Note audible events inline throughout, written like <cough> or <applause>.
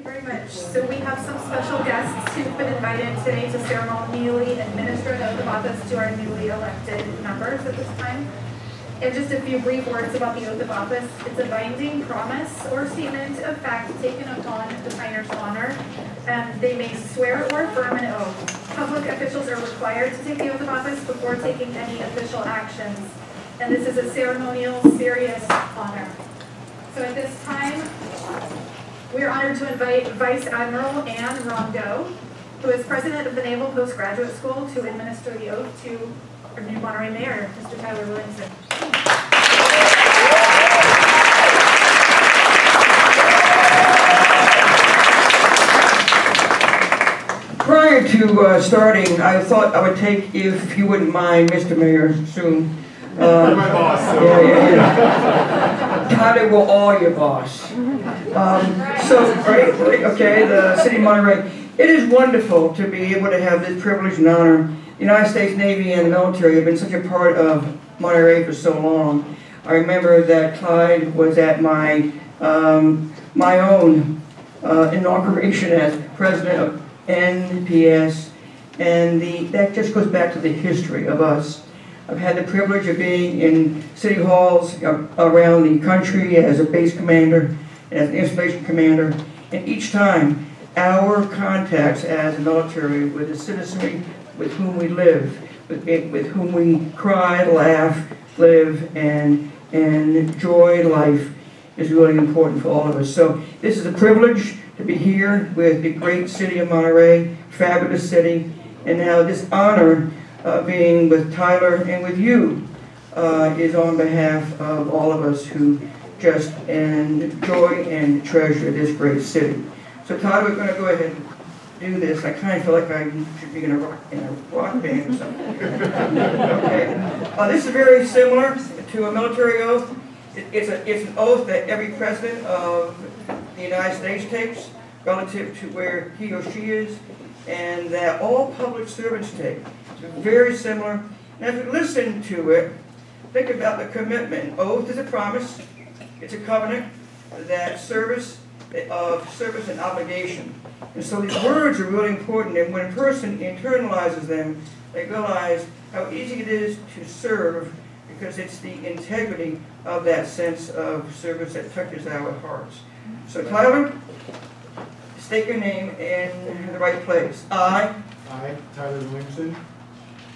you very much. So we have some special guests who've been invited today to ceremonially administer the oath of office to our newly elected members at this time. And just a few brief words about the oath of office. It's a binding promise or statement of fact taken upon the signer's honor. And they may swear or affirm an oath. Public officials are required to take the oath of office before taking any official actions. And this is a ceremonial, serious honor. So at this time, we are honored to invite Vice Admiral Anne Rondeau, who is President of the Naval Postgraduate School, to administer the oath to our new Monterey Mayor, Mr. Tyller Williamson. Prior to uh, starting, I thought I would take, if you wouldn't mind, Mr. Mayor, soon. You're my boss, so. Yeah, yeah, yeah. Tyller will all your boss. Um, so, okay, the city of Monterey. It is wonderful to be able to have this privilege and honor. The United States Navy and the military have been such a part of Monterey for so long. I remember that Clyde was at my, um, my own uh, inauguration as president of NPS, and the, that just goes back to the history of us. I've had the privilege of being in city halls around the country as a base commander, as an installation commander, and each time our contacts as a military with the citizenry with whom we live, with, with whom we cry, laugh, live, and, and enjoy life is really important for all of us. So this is a privilege to be here with the great city of Monterey, fabulous city, and now this honor uh, being with Tyller and with you uh, is on behalf of all of us who just enjoy and treasure this great city. So Tyller, we're going to go ahead and do this. I kind of feel like I should be in a rock, in a rock band or something. okay. Uh, this is very similar to a military oath. It, it's, a, it's an oath that every president of the United States takes relative to where he or she is, and that all public servants take. Very similar. And if you listen to it, think about the commitment. Oath is a promise. It's a covenant that service of service and obligation. And so these words are really important, and when a person internalizes them, they realize how easy it is to serve because it's the integrity of that sense of service that touches our hearts. So Tyller, state your name in the right place. I I, Tyller Williamson,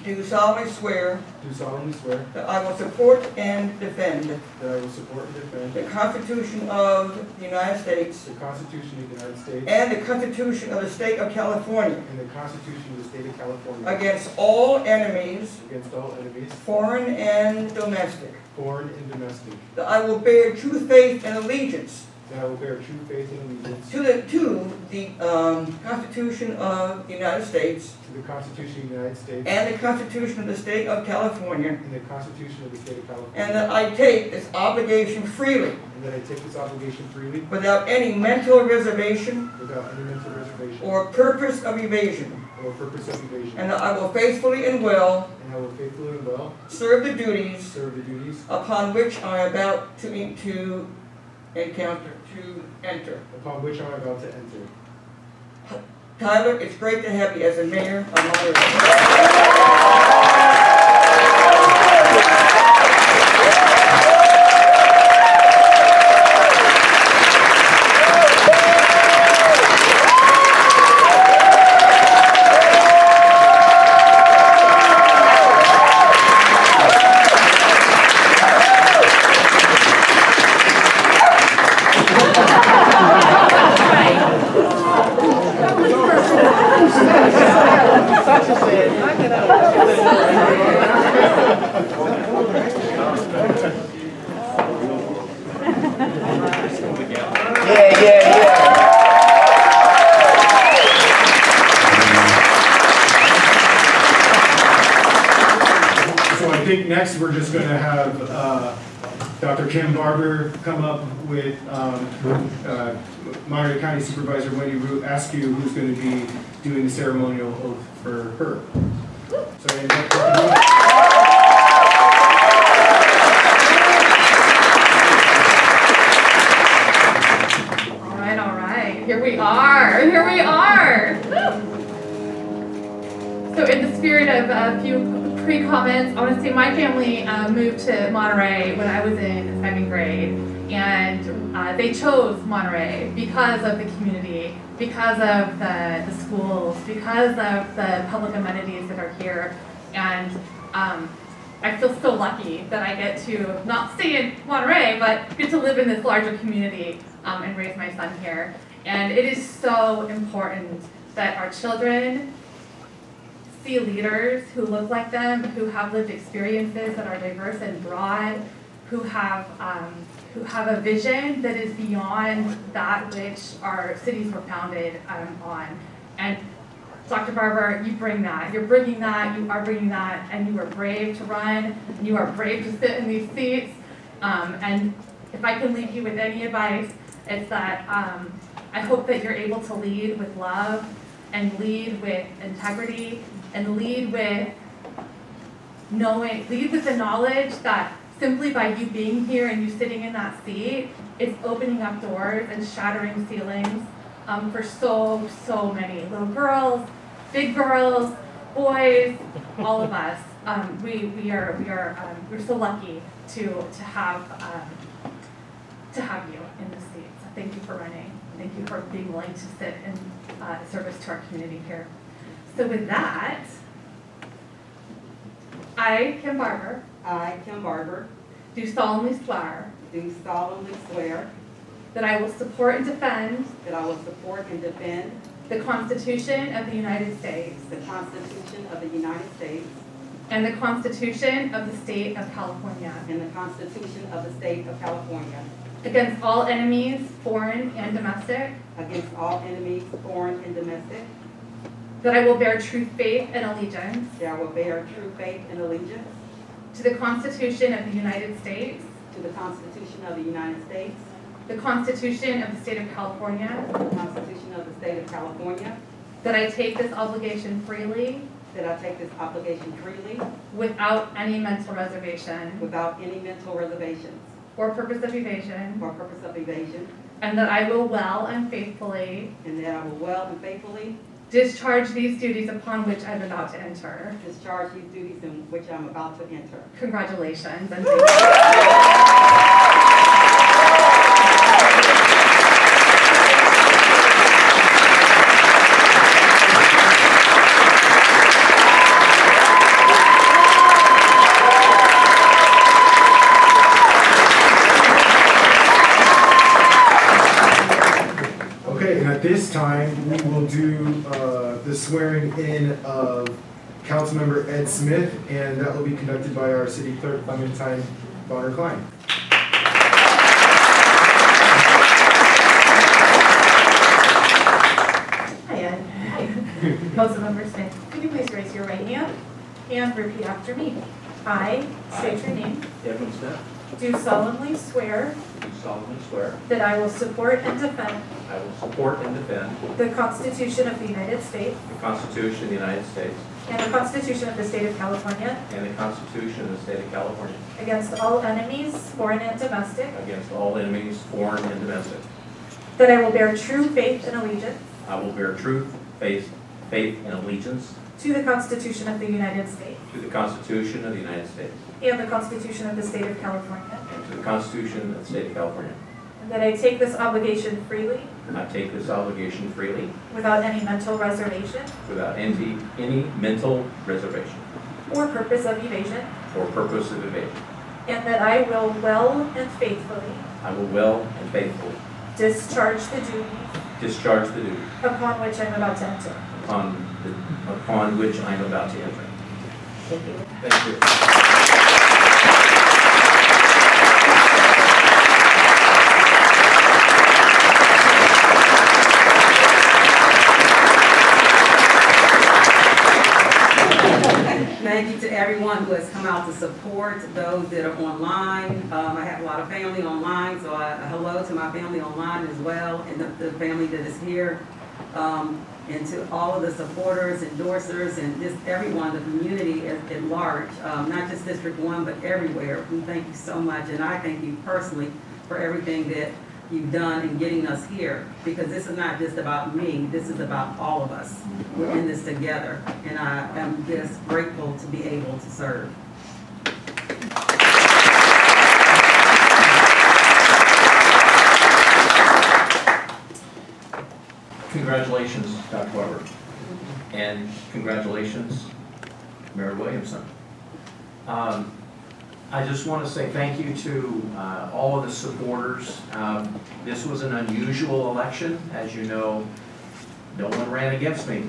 do solemnly swear do solemnly swear that I will support and defend that I will support and defend the Constitution of the United States the Constitution of the United States and the Constitution of the State of California and the Constitution of the State of California against all enemies, against all enemies, foreign and domestic. foreign and domestic, That I will bear true faith and allegiance that I will bear true faith and allegiance to the, to the um, Constitution of the United States to the Constitution of the United States and the Constitution of the State of California, and the Constitution of the State of California, and that I take this obligation freely. And that I take this obligation freely without any mental reservation without any mental reservation or purpose of evasion, or purpose of evasion, and that I will faithfully and well and I will faithfully and well serve the duties serve the duties upon which I am about to, to encounter, to enter. upon which I am about to enter. Tyller, it's great to have you as a mayor of Monterey. Yeah, yeah, yeah. So I think next we're just going to have uh, Dr. Kim Barber come up with um, uh, Monterey County Supervisor Wendy Root Askew, who's going to be doing the ceremonial oath for her. So. All right, all right. Here we are. Here we are. So in the spirit of a few pre-comments, I want to say my family uh, moved to Monterey when I was in seventh grade, and uh, they chose Monterey because of the community, because of the, the schools, because of the public amenities that are here, and um, I feel so lucky that I get to not stay in Monterey, but get to live in this larger community um, and raise my son here. And it is so important that our children see leaders who look like them, who have lived experiences that are diverse and broad, who have um, who have a vision that is beyond that which our cities were founded um, on. And Dr. Barber, you bring that. You're bringing that. You are bringing that, and you are brave to run. And you are brave to sit in these seats. Um, and if I can leave you with any advice, it's that um, I hope that you're able to lead with love and lead with integrity and lead with knowing, lead with the knowledge that simply by you being here and you sitting in that seat, it's opening up doors and shattering ceilings um, for so, so many little girls, big girls, boys, all of us. Um, we, we are, we are, um, we're so lucky to, to have, um, to have you in this seat. So thank you for running. Thank you for being willing to sit in uh, service to our community here. So with that, I, Kim Barber, I, Kim Barber, do solemnly swear do solemnly swear that I will support and defend that I will support and defend the Constitution of the United States the Constitution of the United States and the Constitution of the State of California and the Constitution of the State of California against all enemies, foreign and domestic, against all enemies, foreign and domestic, that I will bear true faith and allegiance that I will bear true faith and allegiance. to the Constitution of the United States, to the Constitution of the United States, the Constitution of the State of California, the Constitution of the State of California, that I take this obligation freely that I take this obligation freely. without any mental reservation. Without any mental reservations or purpose of evasion, or purpose of evasion, and that I will well and faithfully and that I will well and faithfully discharge these duties upon which I'm about to enter. discharge these duties in which I'm about to enter. Congratulations and thank you. Okay, and at this time, we will do uh, the swearing in of Councilmember Ed Smith, and that will be conducted by our city clerk, Clementine Bonner Klein. Hi, Ed. Councilmember Smith, could you please raise your right hand and repeat after me? I state your name, Edwin Smith, do solemnly swear do solemnly swear that I will support and defend I will support and defend the Constitution of the United States the Constitution of the United States and the Constitution of the State of California and the Constitution of the State of California against all enemies, foreign and domestic, against all enemies, foreign and domestic. that I will bear true faith and allegiance I will bear truth, faith, faith, and allegiance to the Constitution of the United States. To the Constitution of the United States. And the Constitution of the State of California, and to the Constitution of the State of California. and that I take this obligation freely. I take this obligation freely. Without any mental reservation. Without any, any mental reservation. Or purpose of evasion, or purpose of evasion. and that I will well and faithfully. I will well and faithfully. Discharge the duties. Discharge the duty upon which I'm about to enter. Upon, the- upon which I am about to enter. Thank you. Thank you. Thank you to everyone who has come out to support, those that are online. Um, I have a lot of family online, so I, hello to my family online as well, and the, the family that is here. Um, and to all of the supporters, endorsers, and just everyone, the community at, at large, um, not just District One, but everywhere. We thank you so much, and I thank you personally for everything that you've done in getting us here, because this is not just about me, this is about all of us. We're in this together, and I am just grateful to be able to serve. Congratulations, Dr. Weber. And congratulations, Mayor Williamson. Um, I just want to say thank you to uh, all of the supporters. Um, This was an unusual election. As you know, no one ran against me.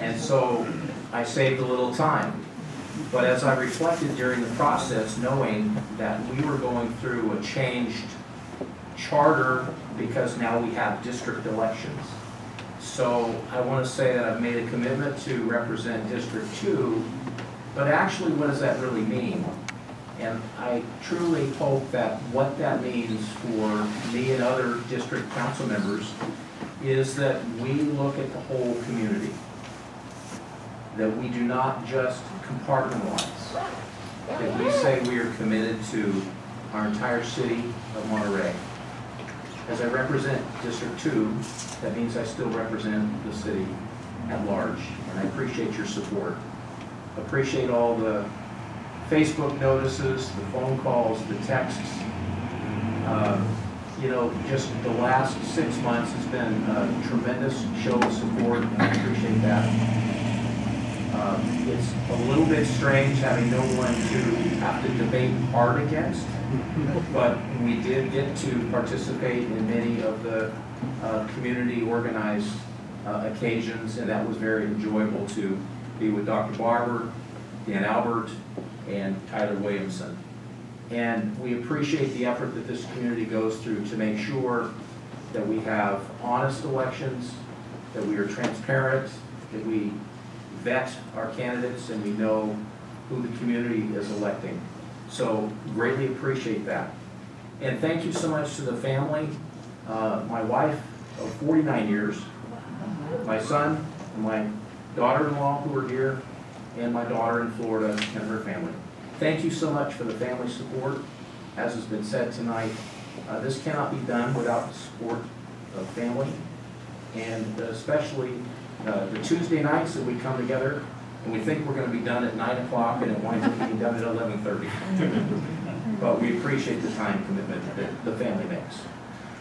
And so I saved a little time. But as I reflected during the process, knowing that we were going through a changed charter because now we have district elections. So I want to say that I've made a commitment to represent District Two, but actually, what does that really mean? And I truly hope that what that means for me and other district council members is that we look at the whole community. That we do not just compartmentalize. That we say we are committed to our entire city of Monterey. As I represent District Two, that means I still represent the city at large, and I appreciate your support. Appreciate all the Facebook notices, the phone calls, the texts. Uh, You know, just the last six months has been a tremendous show of support, and I appreciate that. Uh, It's a little bit strange having no one to have to debate hard against, but we did get to participate in many of the uh, community organized uh, occasions, and that was very enjoyable to be with Dr. Barber, Dan Albert, and Tyller Williamson. And we appreciate the effort that this community goes through to make sure that we have honest elections, that we are transparent, that we vet our candidates, and we know who the community is electing. So greatly appreciate that. And thank you so much to the family, uh, my wife of 49 years, my son, and my daughter-in-law who are here, and my daughter in Florida and her family. Thank you so much for the family support. As has been said tonight, uh, this cannot be done without the support of family, and especially uh, the Tuesday nights that we come together, and we think we're going to be done at 9 o'clock, and it winds up being done at 11:30. <laughs> But we appreciate the time commitment that the family makes.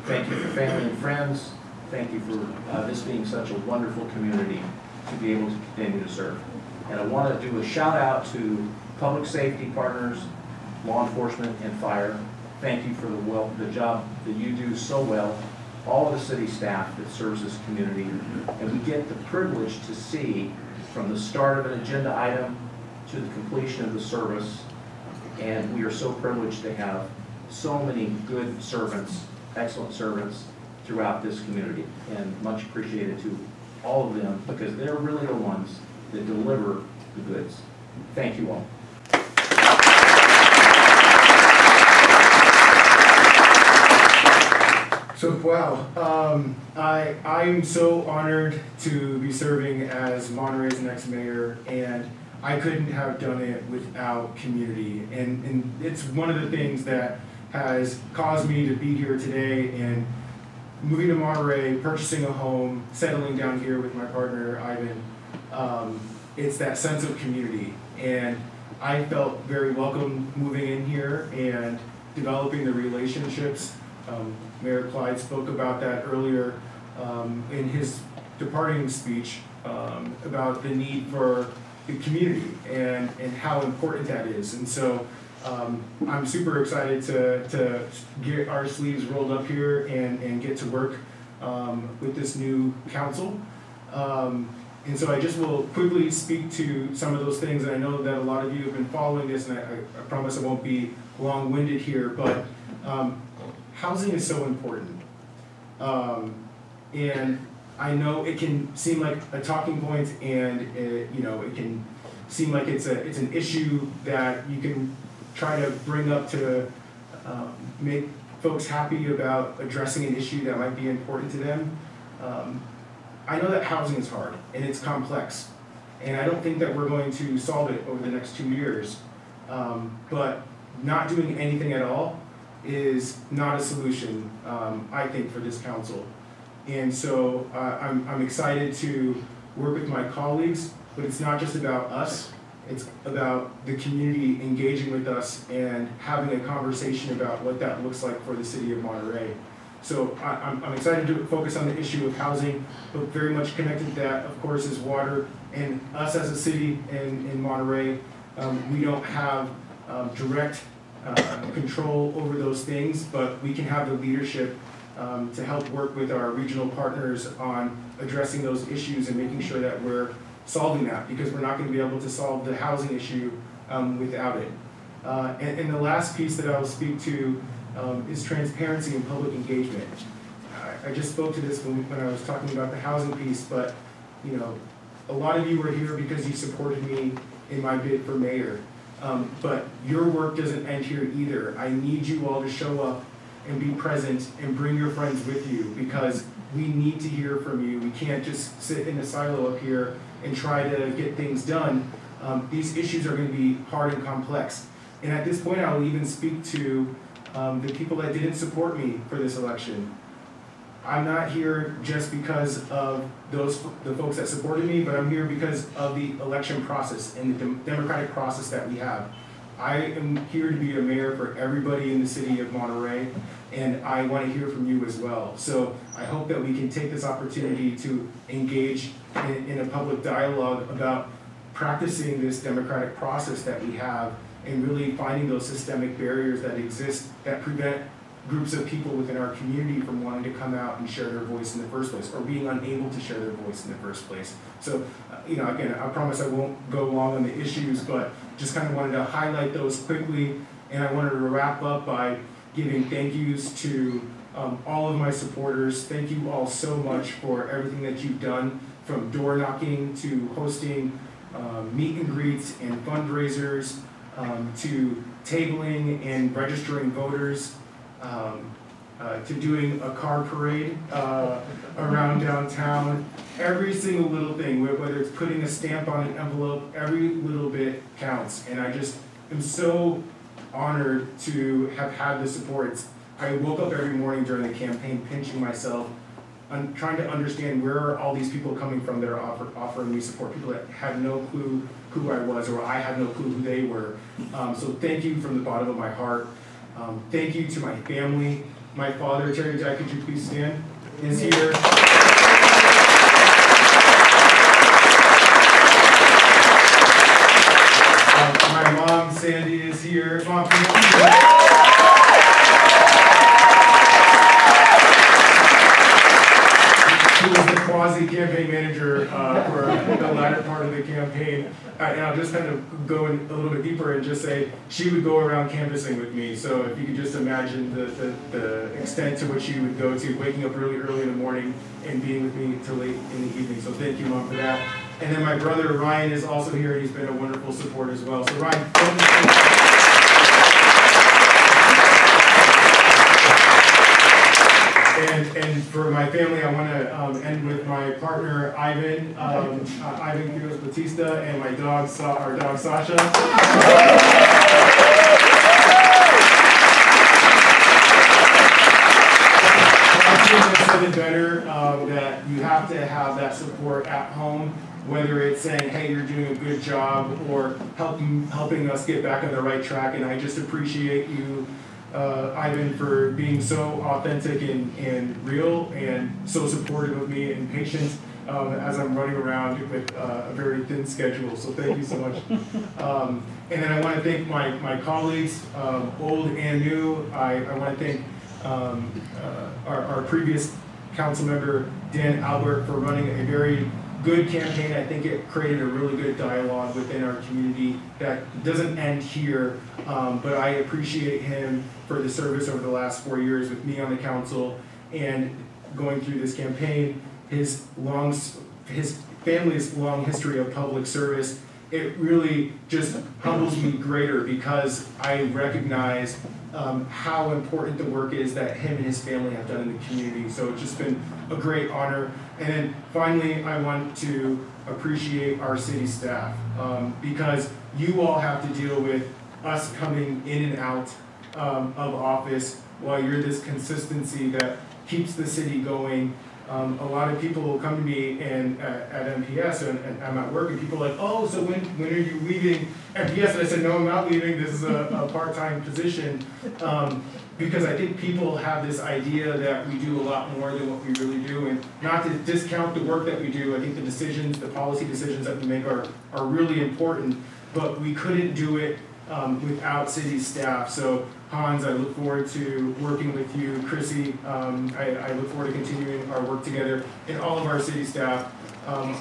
Thank you for family and friends. Thank you for uh, this being such a wonderful community to be able to continue to serve. And I want to do a shout out to public safety partners, law enforcement, and fire. Thank you for the well, the job that you do so well, all of the city staff that serves this community. And we get the privilege to see from the start of an agenda item to the completion of the service. And we are so privileged to have so many good servants, excellent servants throughout this community. And much appreciated to all of them because they're really the ones that deliver the goods. Thank you all. So, wow, um, I, I'm so honored to be serving as Monterey's next mayor, and I couldn't have done it without community. And, and it's one of the things that has caused me to be here today and moving to Monterey, purchasing a home, settling down here with my partner, Ivan. Um, it's that sense of community. And I felt very welcome moving in here and developing the relationships. Um, Mayor Clyde spoke about that earlier um, in his departing speech um, about the need for the community and, and how important that is. And so um, I'm super excited to, to get our sleeves rolled up here and, and get to work um, with this new council. Um, and so I just will quickly speak to some of those things. And I know that a lot of you have been following this, and I, I promise I won't be long-winded here, but um, housing is so important. Um, and I know it can seem like a talking point, and it, you know it can seem like it's a it's an issue that you can try to bring up to um, make folks happy about addressing an issue that might be important to them. Um, I know that housing is hard and it's complex, and I don't think that we're going to solve it over the next two years. Um, but not doing anything at all is not a solution, um, I think, for this council. And so uh, I'm, I'm excited to work with my colleagues, but it's not just about us. It's about the community engaging with us and having a conversation about what that looks like for the city of Monterey. So I, I'm, I'm excited to focus on the issue of housing, but very much connected to that, of course, is water. And us as a city in, in Monterey, um, we don't have um, direct uh, control over those things, but we can have the leadership um, to help work with our regional partners on addressing those issues and making sure that we're solving that, because we're not gonna be able to solve the housing issue um, without it. Uh, And, and the last piece that I will speak to um, is transparency and public engagement. I, I just spoke to this when, when I was talking about the housing piece, but, you know, a lot of you were here because you supported me in my bid for mayor. Um, but your work doesn't end here either. I need you all to show up and be present and bring your friends with you because we need to hear from you. We can't just sit in a silo up here and try to get things done. Um, these issues are going to be hard and complex. And at this point, I'll even speak to um, the people that didn't support me for this election. I'm not here just because of those, the folks that supported me, but I'm here because of the election process and the dem- democratic process that we have. I am here to be a mayor for everybody in the city of Monterey, and I want to hear from you as well. So I hope that we can take this opportunity to engage in, in a public dialogue about practicing this democratic process that we have and really finding those systemic barriers that exist that prevent groups of people within our community from wanting to come out and share their voice in the first place or being unable to share their voice in the first place. So, uh, you know, again, I promise I won't go long on the issues, but just kind of wanted to highlight those quickly. And I wanted to wrap up by giving thank yous to um, all of my supporters. Thank you all so much for everything that you've done from door knocking to hosting um, meet and greets and fundraisers um, to tabling and registering voters um, uh, to doing a car parade uh, around downtown. Every single little thing, whether it's putting a stamp on an envelope, every little bit counts. And I just am so honored to have had the support. I woke up every morning during the campaign pinching myself, I'm trying to understand where are all these people coming from that are offer, offering me support. People that had no clue who I was, or I had no clue who they were. Um, so thank you from the bottom of my heart. Um, thank you to my family. My father, Terry Jack, could you please stand? Is here. Um, my mom, Sandy, is here. Mom, campaign manager uh, for the latter part of the campaign. Uh, And I'll just kind of go in deeper and just say, she would go around canvassing with me. So if you could just imagine the, the, the extent to which she would go to, waking up really early in the morning and being with me till late in the evening. So thank you, Mom, for that. And then my brother Ryan is also here, he's been a wonderful support as well. So Ryan, thank you. And, and for my family, I want to um, end with my partner Ivan, um, uh, Ivan Quiroz Batista, and my dog, Sa- our dog Sasha. Said better, um, that you have to have that support at home, whether it's saying, hey, you're doing a good job, or helping, helping us get back on the right track, and I just appreciate you, uh, Ivan, for being so authentic and, and real, and so supportive of me and patient, um, as I'm running around with uh, a very thin schedule, so thank you so much. <laughs> Um, and then I want to thank my, my colleagues, um, old and new, I, I want to thank um, uh, our, our previous council member, Dan Albert, for running a very good campaign. I think it created a really good dialogue within our community that doesn't end here, um, but I appreciate him for the service over the last four years with me on the council and going through this campaign, his long, his family's long history of public service. It really just humbles me greater because I recognize um, how important the work is that him and his family have done in the community. So it's just been a great honor. And then finally, I want to appreciate our city staff um, because you all have to deal with us coming in and out um, of office while you're this consistency that keeps the city going. Um, a lot of people will come to me and at, at NPS and, and I'm at work and people are like, oh, so when, when are you leaving NPS? And I said, no, I'm not leaving. This is a, a part-time position. Um, because I think people have this idea that we do a lot more than what we really do. And not to discount the work that we do, I think the decisions, the policy decisions that we make are, are really important. But we couldn't do it um, without city staff. So Hans, I look forward to working with you. Chrissy, um, I, I look forward to continuing our work together and all of our city staff. Um,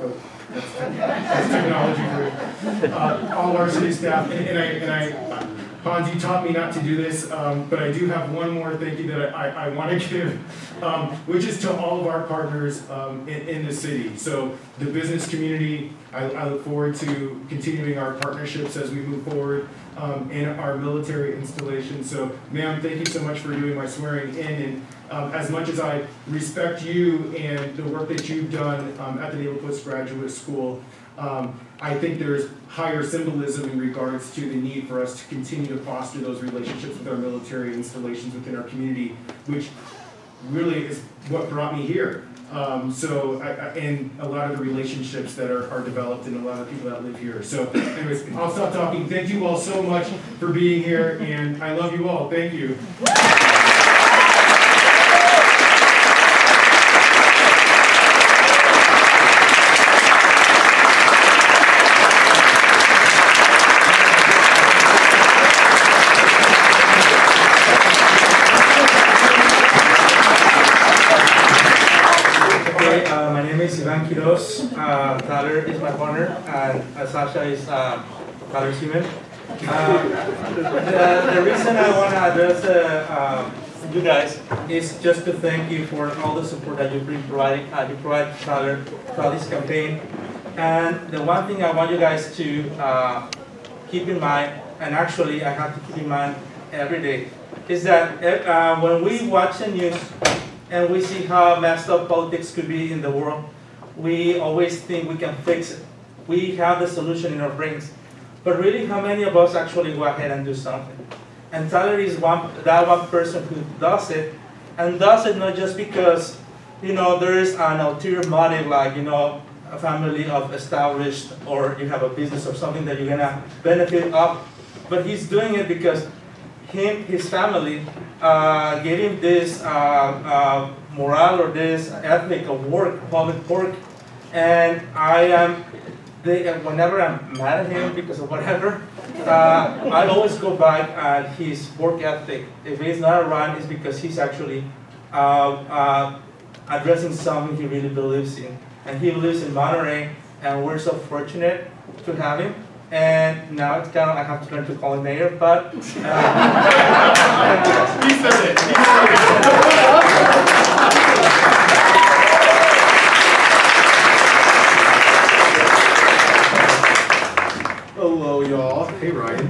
oh, that's, <laughs> technology uh, all of our city staff. And, and I, and I, Hans, you taught me not to do this, um, but I do have one more thank you that I, I, I want to <laughs> give, um, which is to all of our partners um, in, in the city. So the business community, I, I look forward to continuing our partnerships as we move forward um, in our military installation. So, ma'am, thank you so much for doing my swearing in. And um, as much as I respect you and the work that you've done um, at the Naval Postgraduate School, um, I think there's higher symbolism in regards to the need for us to continue to foster those relationships with our military installations within our community, which really is what brought me here. Um, so, I, I, and a lot of the relationships that are, are developed and a lot of people that live here. So, anyways, I'll stop talking. Thank you all so much for being here, and I love you all. Thank you. Okay, uh, my name is Ivan Quiroz. Uh, Tyller is my partner, and uh, Sasha is uh, Tyller Seaman. Uh, the, the reason I want to address uh, um, you guys is just to thank you for all the support that you've been providing, uh, you provide Tyller throughout this campaign. And the one thing I want you guys to uh, keep in mind, and actually I have to keep in mind every day, is that uh, when we watch the news and we see how messed up politics could be in the world, we always think we can fix it. We have the solution in our brains. But really, how many of us actually go ahead and do something? And Tyller is one, that one person who does it, and does it not just because, you know, there is an ulterior motive, like, you know, a family of established, or you have a business or something that you're gonna benefit of, but he's doing it because him, his family, uh, gave him this uh, uh, morale or this ethic of work, public work, and I am. They, whenever I'm mad at him because of whatever, uh, I always go back at his work ethic. If he's not around, it's because he's actually uh, uh, addressing something he really believes in. And he lives in Monterey, and we're so fortunate to have him. And now it's kind of, I have to learn to call him mayor, but. Uh, <laughs> He said it. He said it. Hello, y'all. Hey, Ryan.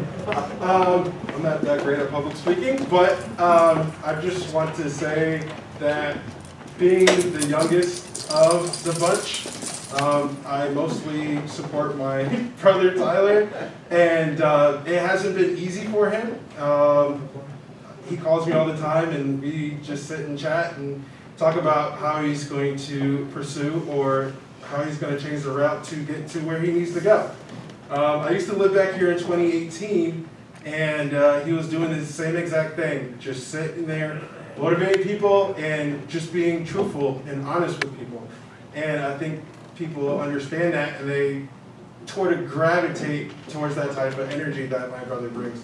Um, I'm not that great at public speaking, but um, I just want to say that being the youngest of the bunch, um, I mostly support my <laughs> brother Tyller, and uh, it hasn't been easy for him. Um, he calls me all the time, and we just sit and chat and talk about how he's going to pursue or how he's going to change the route to get to where he needs to go. Um, I used to live back here in 2018, and uh, he was doing the same exact thing, just sitting there, motivating people, and just being truthful and honest with people. And I think people understand that, and they sort of gravitate towards that type of energy that my brother brings.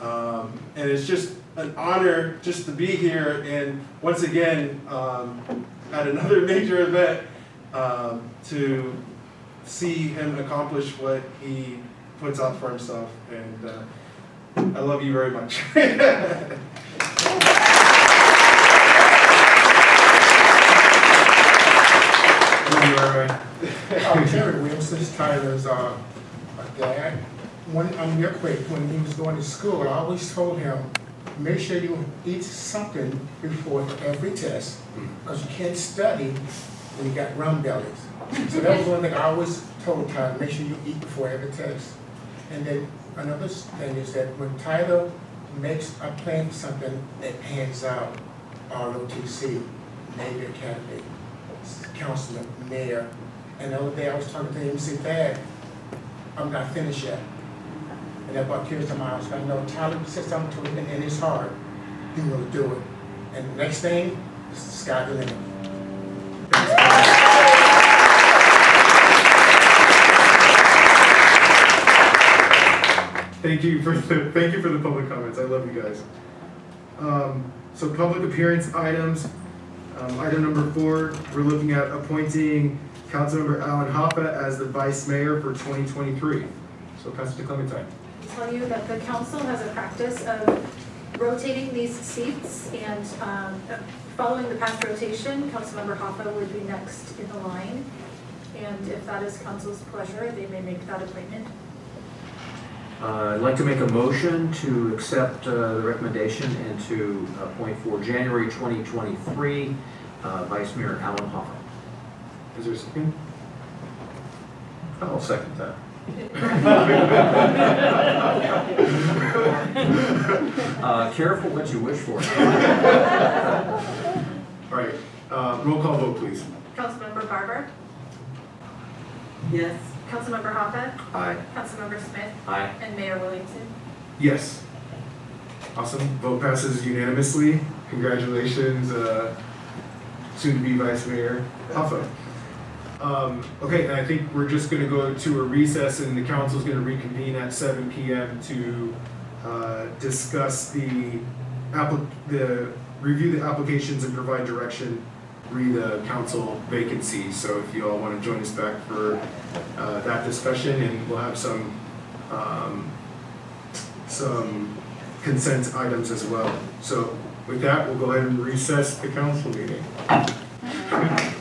Um, and it's just an honor just to be here, and once again, um, at another <laughs> major event, um, to see him accomplish what he puts out for himself. And uh, I love you very much. <laughs> Uh, Terry Wilson is Tyller's uh, dad. When, I'm real quick, when he was going to school, I always told him, make sure you eat something before every test, because you can't study when you got rum bellies. So that was one thing I always told Tyller, make sure you eat before every test. And then another thing is that when Tyller makes uh, a plan for something that hands out ROTC, Navy Academy, councilman, mayor. And the other day I was talking to him, said, Dad, I'm not finished yet. And that brought tears to my eyes. I know Tyller said something to him in his heart, he will do it. And the next thing, the sky the limit. Thank you for the, thank you for the public comments, I love you guys. Um, so public appearance items, um, item number four, we're looking at appointing Councilmember Alan Haffa as the vice mayor for twenty twenty-three. So Councilor Clementine. I'll tell you that the council has a practice of rotating these seats, and um, following the past rotation, Councilmember Haffa would be next in the line. And if that is council's pleasure, they may make that appointment. Uh, I'd like to make a motion to accept uh, the recommendation and to appoint for January 2023 uh, Vice Mayor Alan Haffa. Is there a second? I'll second that. Uh, Careful what you wish for. All right, uh, roll call vote, please. Councilmember Barber, Yes. Councilmember Haffa, Aye. Councilmember Smith, Aye. and Mayor Williamson. Yes. Awesome, vote passes unanimously. Congratulations, uh, soon-to-be Vice Mayor Haffa. Um, okay, and I think we're just gonna go to a recess and the council's gonna reconvene at seven PM to, uh, discuss the applic, the, review the applications and provide direction, re the council vacancy. So if you all wanna join us back for, uh, that discussion and we'll have some, um, some consent items as well. So with that, we'll go ahead and recess the council meeting. <laughs>